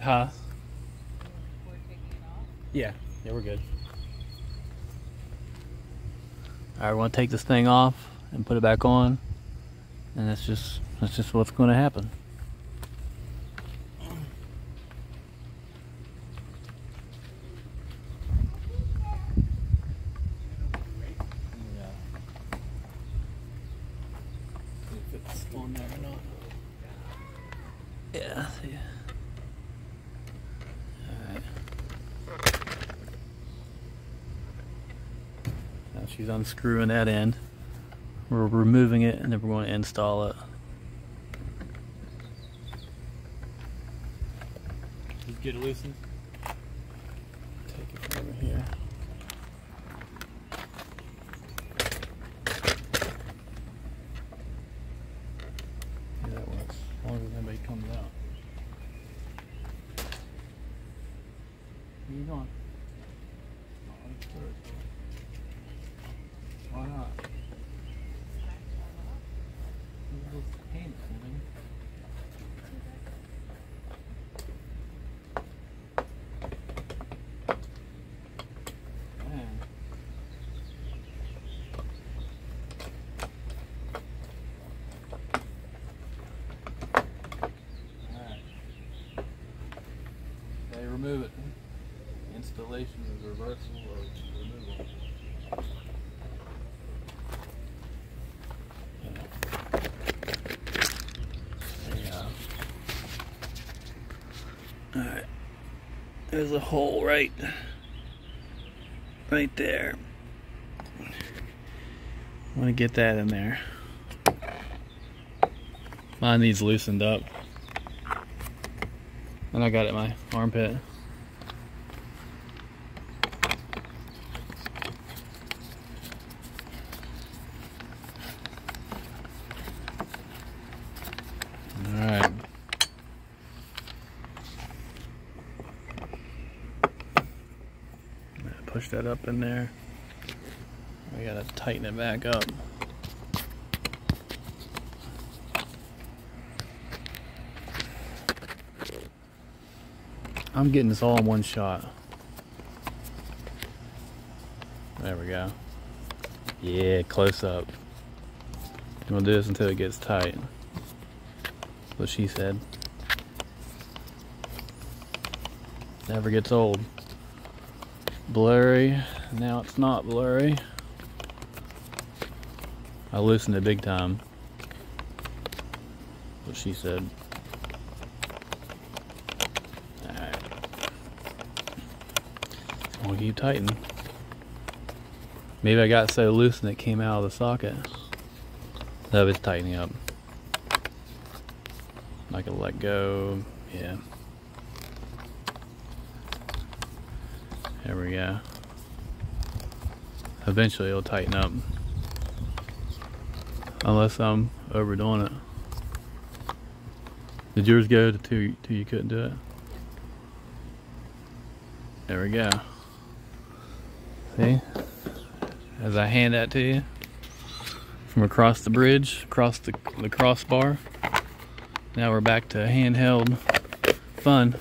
Huh? We're taking it off. Yeah. Yeah, we're good. All right, we're gonna take this thing off and put it back on, and that's just that's just what's going to happen. Yeah. see. Alright. Now she's unscrewing that end. We're removing it and then we're going to install it. Get it loosened. Take it from over here. Yeah, that works. As long as nobody comes out. Where you going? Oh, let's do it. Why not? Those paints, man. Man. Alright. They remove it. Installation is reversal or removal. There's a hole right right there. I want to get that in there. Mine needs loosened up. And I got it in my armpit. Alright. Push that up in there. We gotta tighten it back up. I'm getting this all in one shot. There we go. Yeah, close up. I'm gonna do this until it gets tight. What she said. Never gets old. Blurry. Now it's not blurry. I loosened it big time. What she said. Alright. I'll keep tightening. Maybe I got so loose and it came out of the socket. No, it's tightening up. I can let go. Yeah. There we go. Eventually it'll tighten up. Unless I'm overdoing it. Did yours go to two, two you couldn't do it? There we go. See? As I hand that to you from across the bridge, across the, the crossbar. Now we're back to handheld fun.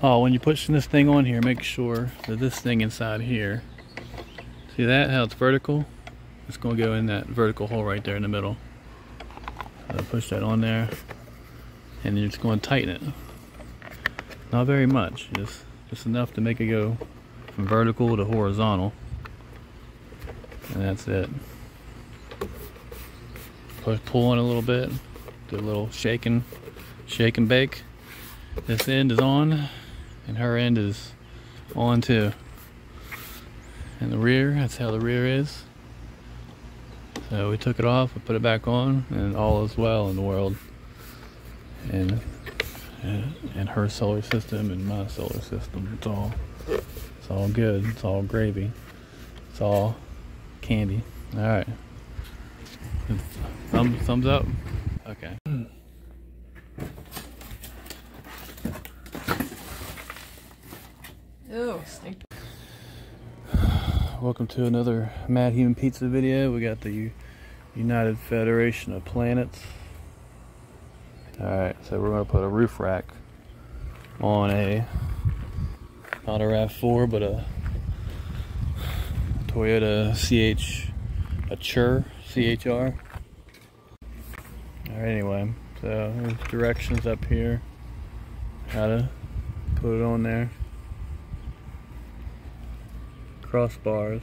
Oh, when you're pushing this thing on here, make sure that this thing inside here, see that, how it's vertical? It's gonna go in that vertical hole right there in the middle. So push that on there, and you're just gonna tighten it. Not very much, just, just enough to make it go from vertical to horizontal. And that's it. Push, pull on a little bit, do a little shaking, shake and bake. This end is on, and her end is on too. And the rear, that's how the rear is. So we took it off, we put it back on, and all is well in the world. And and her solar system and my solar system. It's all it's all good. It's all gravy. It's all candy. All right. Thumb, thumbs up. Okay. Welcome to another Matt Human Pizza video. We got the United Federation of Planets. Alright, so we're going to put a roof rack on a not a RAV4 but a Toyota CH a Chur CHR. Alright anyway, so directions up here. How to put it on there. Crossbars.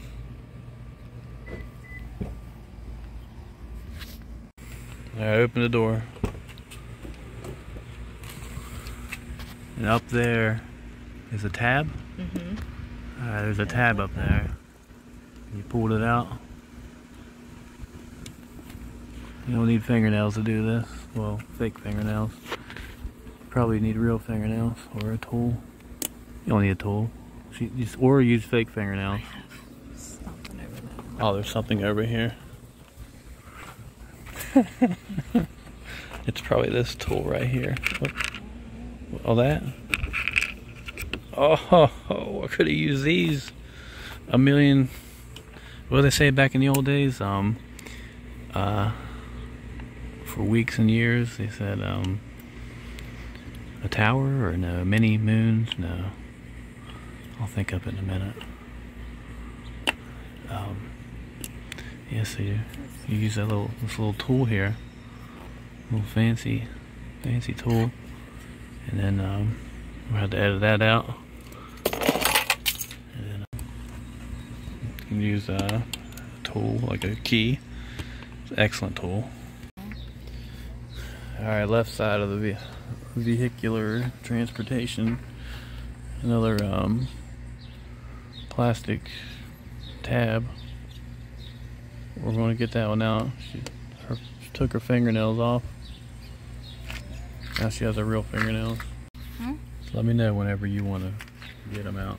Alright, open the door. And up there is a tab. Mm-hmm. Alright, there's a tab up there. You pulled it out. You don't need fingernails to do this. Well, fake fingernails. Probably need real fingernails or a tool. You don't need a tool. Just- Or use fake fingernails. Oh, there's something over here. it's probably this tool right here. What? All that? Oh, I could have used these a million. What did they say back in the old days? Um, uh, for weeks and years, they said um, a tower or no many moons. No, I'll think of it in a minute. Um, Yes, so you, you use that little this little tool here, little fancy, fancy tool, and then um, we have to edit that out. And then uh, you can use a tool like a key. It's an excellent tool. All right, left side of the ve- vehicular transportation. Another um, plastic tab. We're going to get that one out. She, her, she took her fingernails off. Now she has her real fingernails. Hmm? Let me know whenever you want to get them out.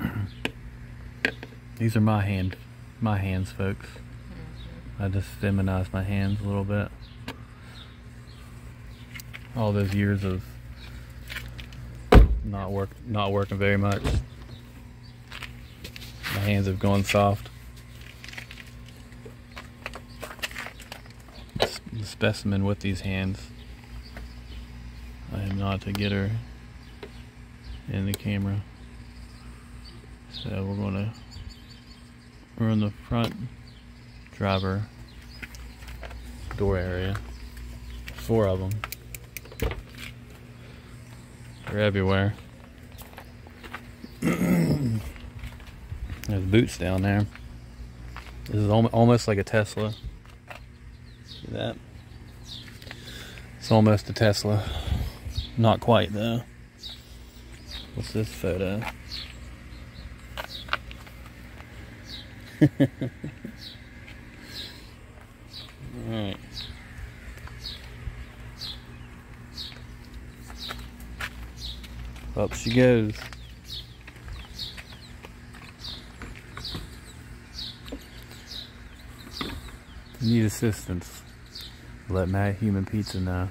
These are my hand, my hands, folks. I just feminized my hands a little bit. All those years of not work, not working very much. My hands have gone soft. The specimen with these hands. I am not a getter in the camera. So we're gonna we're in the front driver door area. Four of them. They're everywhere. There's boots down there. This is al- almost like a Tesla. See that? It's almost a Tesla. Not quite though. What's this photo? Alright. Up she goes. Need assistance. Let Matt Human Pizza know.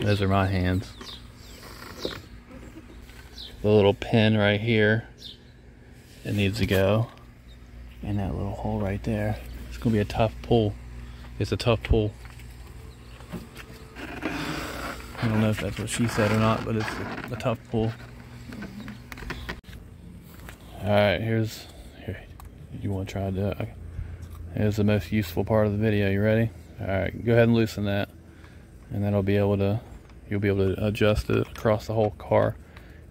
Those are my hands. The little pin right here. It needs to go in that little hole right there. It's gonna be a tough pull. It's a tough pull. I don't know if that's what she said or not, but it's a, a tough pull. Alright, here's here. You wanna try to Here's the most useful part of the video. You ready? Alright, go ahead and loosen that. And that'll be able to you'll be able to adjust it across the whole car.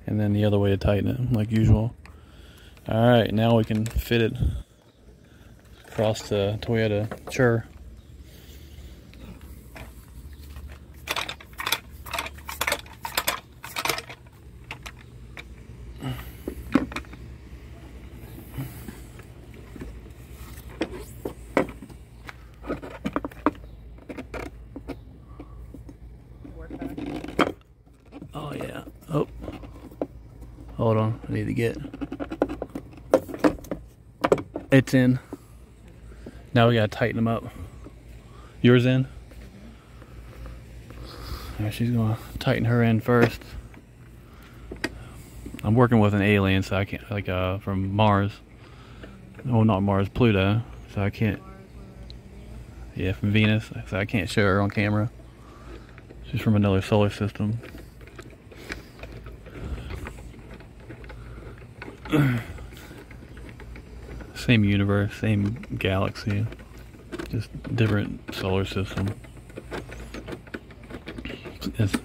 And then the other way to tighten it, like usual. Alright, now we can fit it across the Toyota Chur. Work on it. Oh yeah. Oh. Hold on. I need to get. It's in. Now we gotta tighten them up. Yours in? She's gonna tighten her in first. I'm working with an alien, so I can't like uh from Mars. Oh, not Mars, Pluto. So I can't. Yeah, from Venus. So I can't show her on camera. She's from another solar system. Same universe, same galaxy, just different solar system. It's,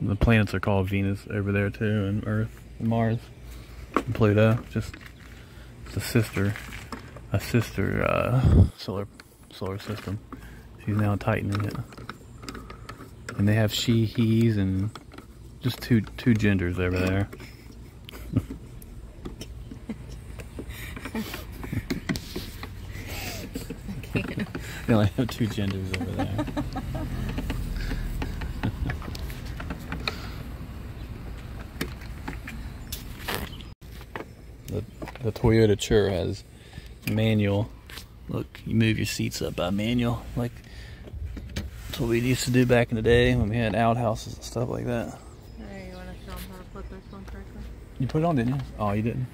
the planets are called Venus over there too, and Earth, and Mars, and Pluto. Just it's a sister, a sister uh, solar solar system. She's now tightening it, and they have she, he's, and just two two genders over there. They have two genders over there. the the Toyota Chur has manual. Look, you move your seats up by manual, like that's what we used to do back in the day when we had outhouses and stuff like that. Hey, you want to show them how to put this one correctly? You put it on, didn't you? Oh, you didn't.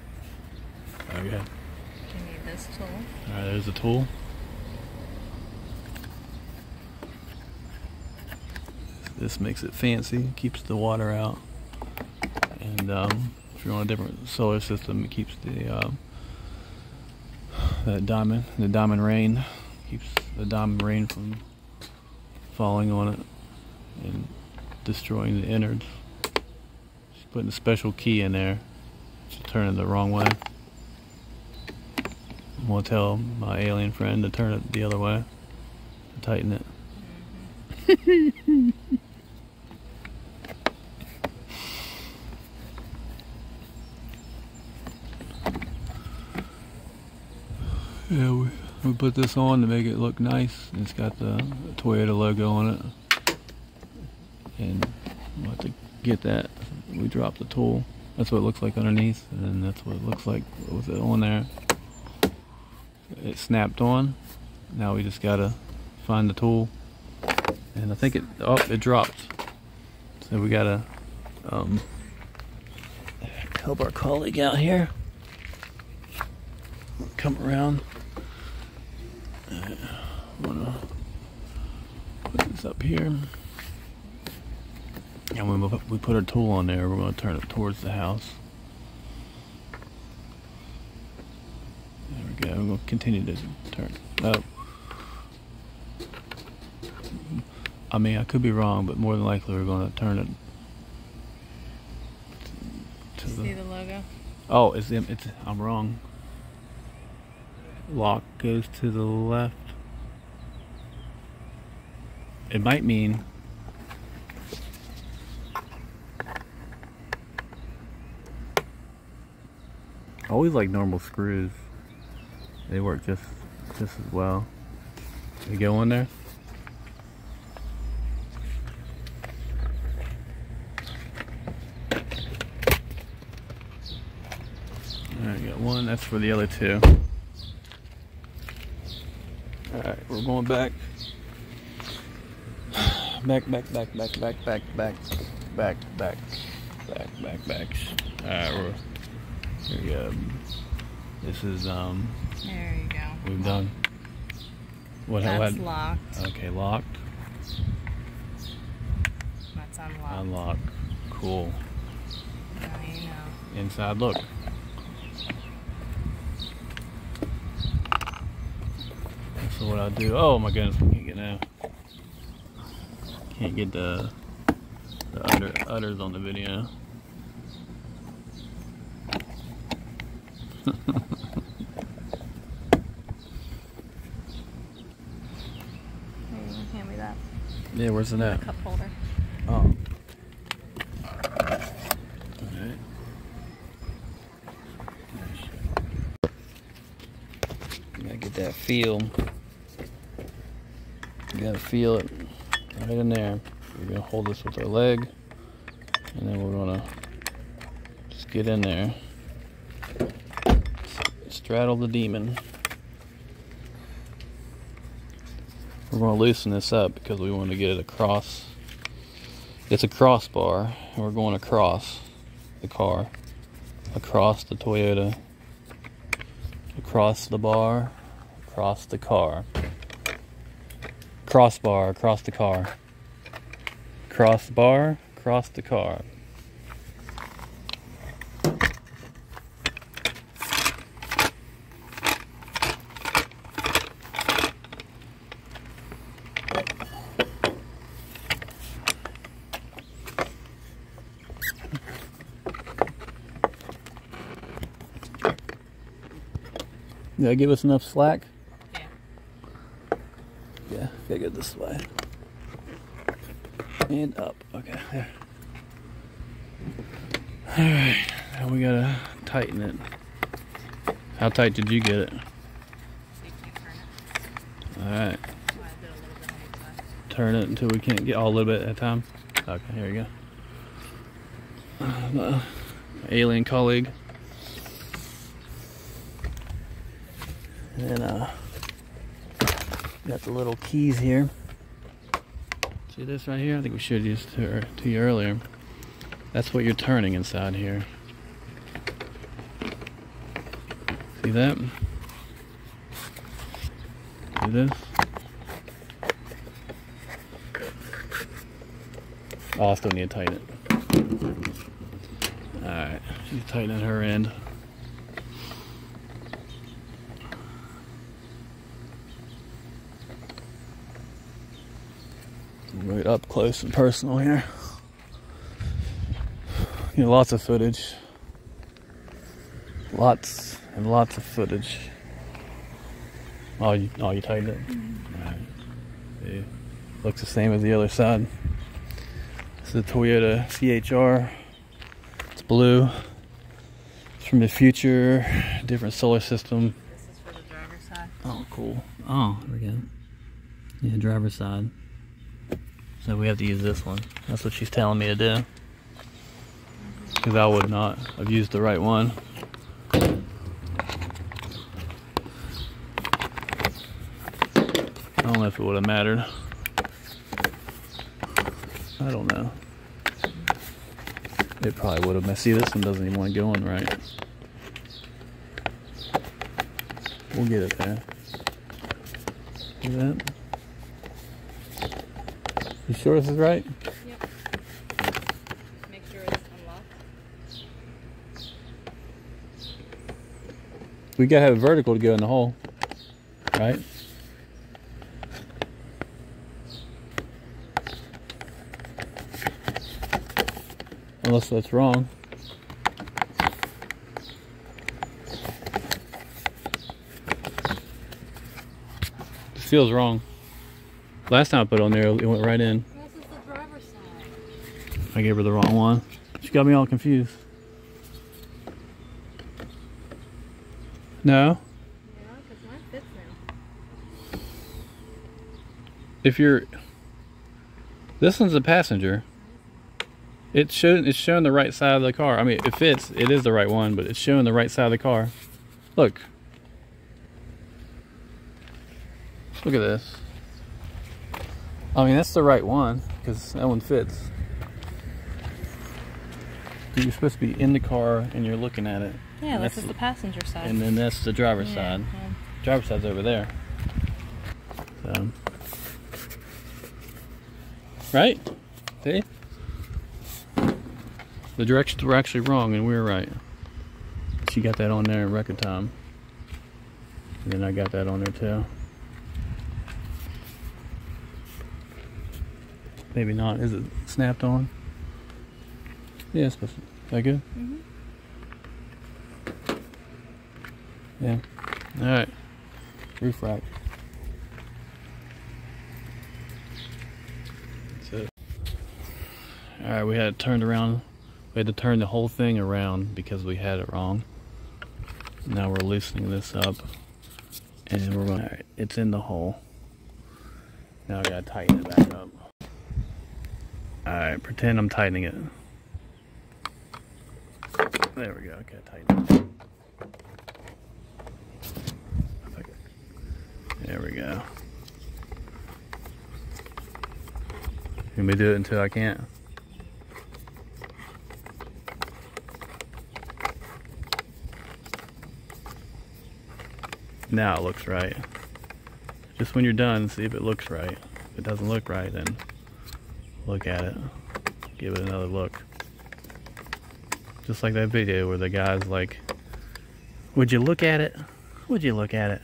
Oh, okay. You need this tool. All right, there's the tool. This makes it fancy, keeps the water out, and um, if you're on a different solar system, it keeps the um, that diamond, the diamond rain, keeps the diamond rain from falling on it and destroying the innards. Just putting a special key in there to turn it the wrong way. I'm gonna tell my alien friend to turn it the other way, to tighten it. yeah, we, we put this on to make it look nice. It's got the Toyota logo on it. And we'll have to get that. We drop the tool. That's what it looks like underneath, and that's what it looks like with it on there it snapped on. Now we just gotta find the tool. And I think it, oh, it dropped. So we gotta um, help our colleague out here. Come around. Uh, I'm gonna put this up here. And when we put- our tool on there, we're gonna turn it towards the house. There we go. We'll continue to turn. Oh. I mean, I could be wrong, but more than likely we're going to turn it to See the. the logo? Oh, it's it's. I'm wrong. Lock goes to the left. It might mean. Always like normal screws. They work just just as well. You go in there. Alright, got one. That's for the other two. Alright, we're going back. Back, back, back, back, back, back, back, back, back, back, back, back. Alright, we're here we go. This is um There you go. we've done what That's what locked. okay, locked, That's unlocked. unlocked. Cool. Now you know. Inside look. So what I do oh my goodness, I can't get now. Can't get the the udder, udders on the video. Maybe you can hand me that Yeah, where's it at? cup holder. Oh. Alright. Gotta get that feel. You gotta feel it right in there. We're gonna hold this with our leg, and then we're gonna just get in there. Straddle the demon. We're gonna loosen this up because we want to get it across It's a crossbar. and We're going across the car, across the Toyota, across the bar, across the car, crossbar across the car, crossbar across the car. Did I give us enough slack? Gotta go this way. And up. Okay, there. Alright, now we gotta tighten it. How tight did you get it? Alright, turn it until we can't get all a little bit at a time. Okay, here we go. Uh, alien colleague. And uh, got the little keys here. See this right here? I think we should use to, to you earlier. That's what you're turning inside here. See that? See this? Oh, I still need to tighten it. Alright, she's tightening her end. Right up close and personal here. You know, lots of footage. Lots and lots of footage. Oh, you, oh, you tightened it? Mm-hmm. Alright. See, looks the same as the other side. This is a Toyota CHR. It's blue. It's from the future. Different solar system. This is for the driver's side. Oh, cool. Oh, there we go. Yeah, driver's side. So we have to use this one. That's what she's telling me to do. Because I would not have used the right one. I don't know if it would have mattered. I don't know. It probably would have. See, this one doesn't even want to go in right. We'll get it there. See that? You sure this is right? Yep. Make sure it's unlocked. We gotta have a vertical to go in the hole, right? Unless that's wrong. This feels wrong. Last time I put it on there, it went right in. This is the driver's side. I gave her the wrong one. She got me all confused. No? Yeah, because mine fits now. if you're this one's a passenger it's showing it's showing the right side of the car i mean it fits it is the right one but it's showing the right side of the car look look at this i mean that's the right one because that one fits you're supposed to be in the car and you're looking at it Yeah, this that's is the passenger side. and then that's the driver's Yeah, side yeah. driver's side's over there. So, right? See? The directions were actually wrong, and we were right. She got that on there in record time. And then I got that on there too. Maybe not. Is it snapped on? Yeah, it's supposed to. That good? Mhm. Yeah. All right. Roof rack. That's it. All right, we had it turned around. We had to turn the whole thing around because we had it wrong. Now we're loosening this up, and we're going. All right, it's in the hole. Now I gotta tighten it back up. Alright, pretend I'm tightening it. There we go, okay, tighten it. There we go. Let me do it until I can't. Now it looks right. Just when you're done, see if it looks right. If it doesn't look right, then look at it. Give it another look. Just like that video where the guy's like, Would you look at it? Would you look at it?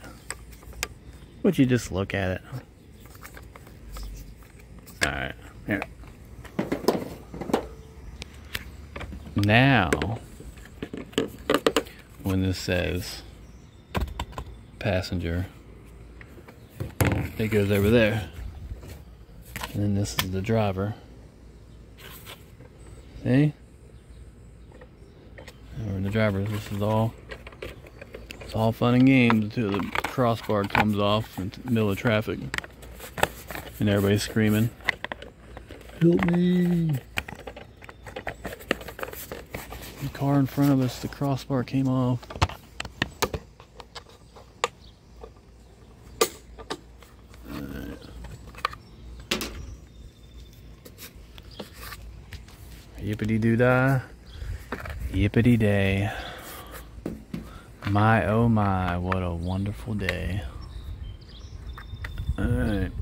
Would you just look at it? Alright, here. Now, when this says passenger, it goes over there. And then this is the driver. See? Or the drivers, this is all it's all fun and games until the crossbar comes off in the middle of traffic. And everybody's screaming. Help me! The car in front of us, the crossbar came off. Yippity doo dah. Yippity day. My oh my, what a wonderful day. Alright.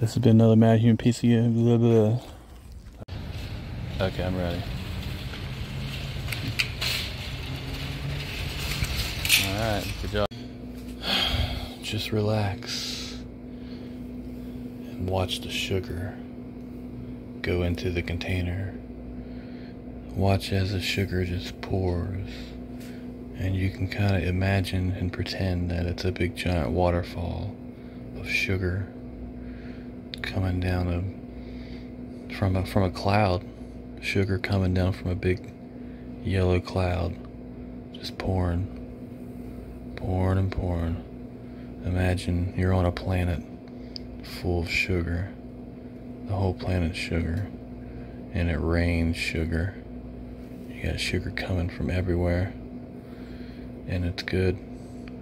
This has been another Mad Human PC. Blah, blah. Okay, I'm ready. Alright, good job. Just relax and watch the sugar go into the container. Watch as the sugar just pours. And you can kind of imagine and pretend that it's a big giant waterfall of sugar coming down a, from a from a cloud sugar coming down from a big yellow cloud, just pouring, pouring and pouring. Imagine you're on a planet full of sugar, the whole planet's sugar, and it rains sugar. You got sugar coming from everywhere, and it's good,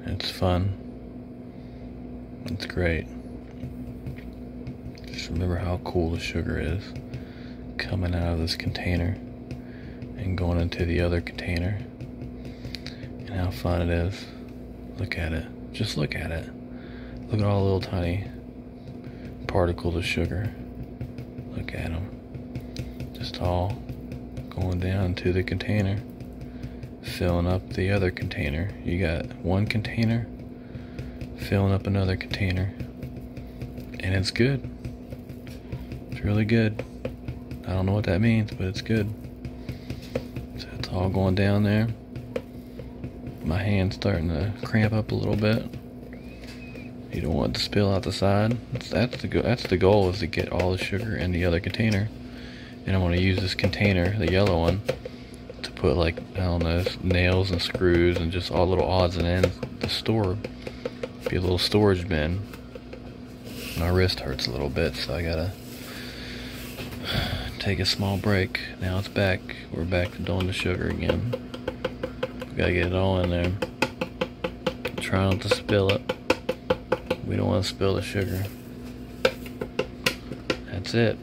it's fun, it's great. Just remember how cool the sugar is coming out of this container and going into the other container and how fun it is. Look at it. Just look at it. Look at all the little tiny particles of sugar. Look at them. Just all going down to the container, filling up the other container. You got one container, filling up another container, and it's good. It's really good. I don't know what that means, but it's good. So it's all going down there. My hand's starting to cramp up a little bit. You don't want it to spill out the side. That's, that's the that's the goal is to get all the sugar in the other container. And I want to use this container, the yellow one, to put like I don't know nails and screws and just all little odds and ends to store. Be a little storage bin. My wrist hurts a little bit, so I gotta take a small break. Now it's back. We're back to doing the sugar again. We gotta get it all in there. Try not to spill it. We don't want to spill the sugar. That's it.